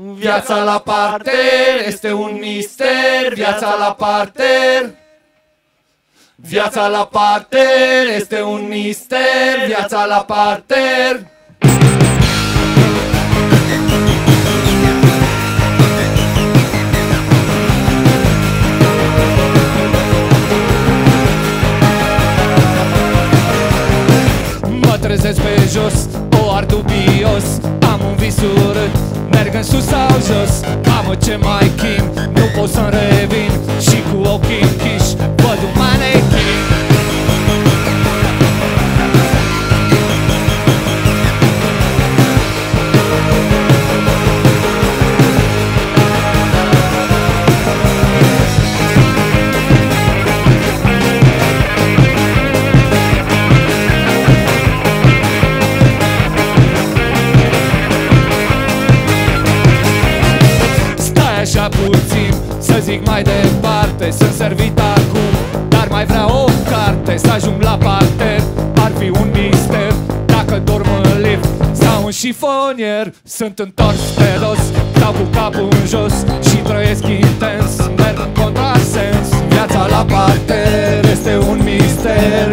Viața la parter este un mister, viața la parter. Viața la parter este un mister, viața la parter. Mă trezesc pe jos, o ar dubios Am un vis urât, merg în sus sau jos? Mamă ce mai chim, nu pot să-mi revin Stai așa puțin, să zic mai departe Sunt servit acum, dar mai vreau o carte Să ajung la parter, ar fi un mister Dacă dorm în lift sau în șifonier Sunt întors pe dos, stau cu capul în jos Și trăiesc intens, merg în contrasens Viața la parter este un mister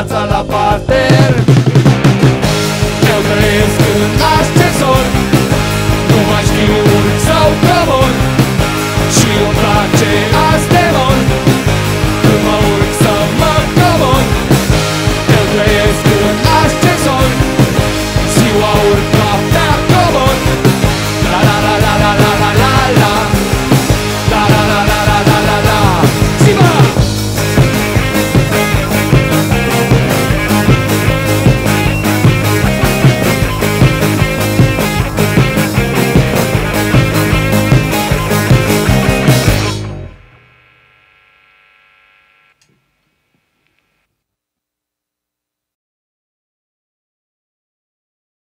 Viața la parter